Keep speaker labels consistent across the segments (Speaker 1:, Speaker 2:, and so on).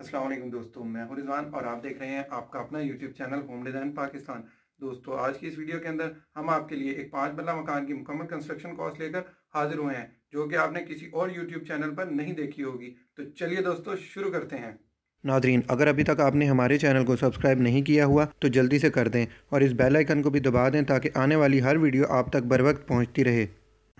Speaker 1: السلام علیکم دوستوں میں ہوں رضوان اور آپ دیکھ رہے ہیں آپ کا اپنا YouTube channel home design Pakistan دوستو، آج کی اس ویڈیو کے اندر ہم آپ کے لیے ایک پانچ بلہ مکان کی مکمل کنسٹرکشن کاسٹ لے کر حاضر ہوئے ہیں، جو کہ آپ نے کسی اور یوٹیوب چینل پر نہیں دیکھی ہوگی۔ تو چلیے دوستو، شروع کرتے ہیں۔
Speaker 2: ناظرین، اگر ابھی تک آپ نے ہمارے چینل کو سبسکرائب نہیں کیا ہوا، تو جلدی سے کر دیں اور اس بیل آئیکن کو بھی دبا دیں تاکہ آنے والی ہر ویڈیو آپ تک بر وقت پہنچتی رہے۔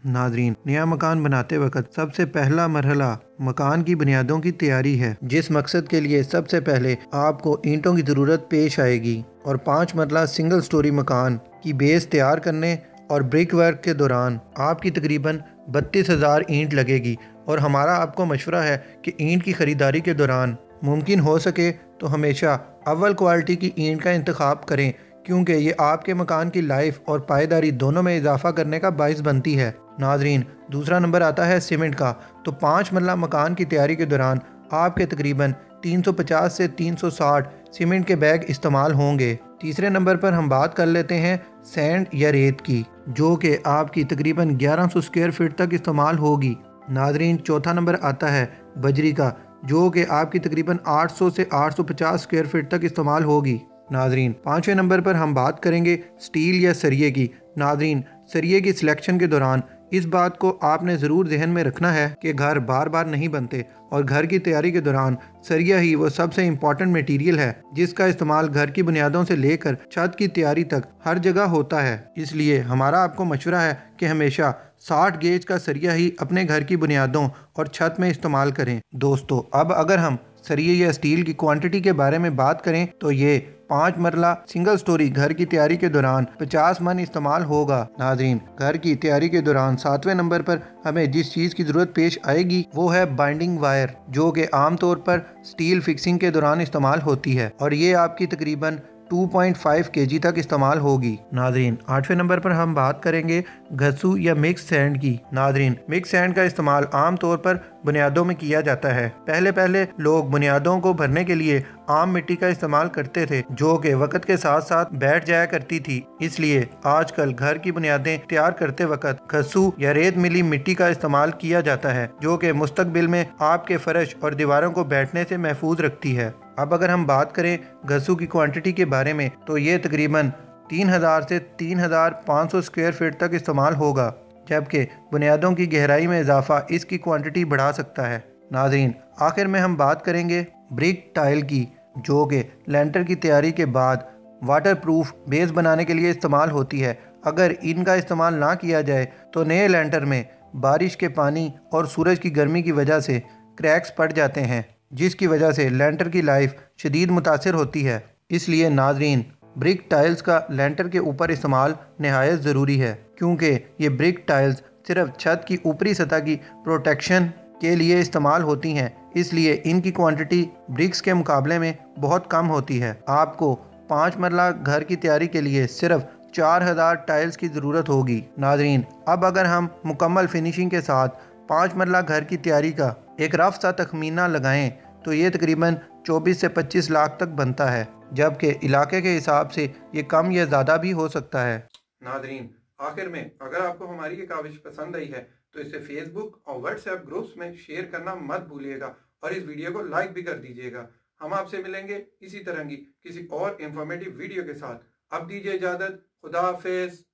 Speaker 2: ناظرین، نیا مکان بناتے وقت سب سے پہلا مرحلہ مکان کی بنیادوں کی تیاری ہے، جس مقصد کے لیے سب سے پہلے آپ کو اینٹوں کی ضرورت پیش آئے گی اور پانچ مرلہ سنگل سٹوری مکان کی بیس تیار کرنے اور بریک ورک کے دوران آپ کی تقریباً بتیس ہزار اینٹ لگے گی اور ہمارا آپ کو مشورہ ہے کہ اینٹ کی خریداری کے دوران ممکن ہو سکے تو ہمیشہ اول کوالٹی کی اینٹ کا انتخاب کریں۔ کیونکہ یہ آپ کے مکان کی لائف اور پائیداری دونوں میں اضافہ کرنے کا باعث بنتی ہے۔ ناظرین، دوسرا نمبر آتا ہے سیمنٹ کا۔ تو پانچ مرلہ مکان کی تیاری کے دوران آپ کے تقریباً تین سو پچاس سے تین سو ساٹھ سیمنٹ کے بیگ استعمال ہوں گے۔ تیسرے نمبر پر ہم بات کر لیتے ہیں سینڈ یا ریت کی، جو کہ آپ کی تقریباً گیارہ سو سکوئر فٹ تک استعمال ہوگی۔ ناظرین، چوتھا نمبر آتا ہے بجری کا، جو کہ آپ کی تقریباً آٹھ سو سے آٹھ سو پچاس سکوئر فٹ تک استعمال ہوگی۔ ناظرین، پانچویں نمبر پر ہم بات کریں گے سٹیل یا سریے کی۔ ناظرین، سریے کی سلیکشن کے دوران اس بات کو آپ نے ضرور ذہن میں رکھنا ہے کہ گھر بار بار نہیں بنتے اور گھر کی تیاری کے دوران سریا ہی وہ سب سے امپورٹنٹ میٹیریل ہے جس کا استعمال گھر کی بنیادوں سے لے کر چھت کی تیاری تک ہر جگہ ہوتا ہے۔ اس لیے ہمارا آپ کو مشورہ ہے کہ ہمیشہ ساٹھ گیج کا سریا ہی اپنے گھر کی بنیادوں اور چھت میں استعمال کریں۔ دوستو، اب اگر ہم سریے یا اسٹیل کی کوانٹٹی کے بارے میں بات کریں تو یہ پانچ مرلہ سنگل سٹوری گھر کی تیاری کے دوران پچاس من استعمال ہوگا۔ ناظرین، گھر کی تیاری کے دوران ساتویں نمبر پر ہمیں جس چیز کی ضرورت پیش آئے گی وہ ہے بائنڈنگ وائر، جو کہ عام طور پر سٹیل فکسنگ کے دوران استعمال ہوتی ہے اور یہ آپ کی تقریباً 2.5 کے جی تک استعمال ہوگی۔ ناظرین، آٹھویں نمبر پر ہم بات کریں گے گھسو یا مکس سینڈ کی۔ ناظرین مکس سینڈ کا استعمال عام طور پر بنیادوں میں کیا جاتا ہے۔ پہلے پہلے لوگ بنیادوں کو بھرنے کے لیے عام مٹی کا استعمال کرتے تھے، جو کہ وقت کے ساتھ ساتھ بیٹھ جایا کرتی تھی۔ اس لیے آج کل گھر کی بنیادیں تیار کرتے وقت گھسو یا ریت ملی مٹی کا استعمال کیا جاتا ہے، جو کہ مستقبل میں آپ کے فرش اور دیواروں کو بیٹھنے سے محفوظ رکھتی ہے۔ اب اگر ہم بات کریں گھسو کی کوانٹٹی کے بارے میں، تو یہ تقریباً تین ہزار سے تین ہزار پانچ سو سکوئر فٹ تک استعمال ہوگا، جبکہ بنیادوں کی گہرائی میں اضافہ اس کی کوانٹٹی بڑھا سکتا ہے۔ ناظرین، آخر میں ہم بات کریں گے بریک ٹائل کی، جو کہ لینٹر کی تیاری کے بعد واٹر پروف بیس بنانے کے لیے استعمال ہوتی ہے۔ اگر ان کا استعمال نہ کیا جائے، تو نئے لینٹر میں بارش کے پانی اور سورج کی گرمی کی وجہ سے کریکس پڑ جاتے ہیں۔ جس کی وجہ سے لینٹر کی لائف شدید متاثر ہوتی ہے۔ اس لیے ناظرین برک ٹائلز کا لینٹر کے اوپر استعمال نہایت ضروری ہے، کیونکہ یہ برک ٹائلز صرف چھت کی اوپری سطح کی پروٹیکشن کے لیے استعمال ہوتی ہیں۔ اس لیے ان کی کوانٹٹی برکس کے مقابلے میں بہت کم ہوتی ہے۔ آپ کو پانچ مرلہ گھر کی تیاری کے لیے صرف چار ہزار ٹائلز کی ضرورت ہوگی۔ ناظرین، اب اگر ہم مکمل فنیشنگ کے ساتھ پانچ مرلہ گھر کی تیاری کا ایک رف سا تخمینہ لگائیں تو یہ تقریباً چوبیس سے پچیس لاکھ تک بنتا ہے، جبکہ علاقے کے حساب سے یہ کم یا زیادہ بھی ہو سکتا ہے۔
Speaker 1: ناظرین، آخر میں اگر آپ کو ہماری یہ کاوش پسند آئی ہے تو اسے فیس بک اور واٹس ایپ گروپس میں شیئر کرنا مت بھولیے گا اور اس ویڈیو کو لائک بھی کر دیجیے گا۔ ہم آپ سے ملیں گے اسی طرح کی کسی اور انفارمیٹیو ویڈیو کے ساتھ۔ اب دیجیے اجازت۔ خدا حافظ۔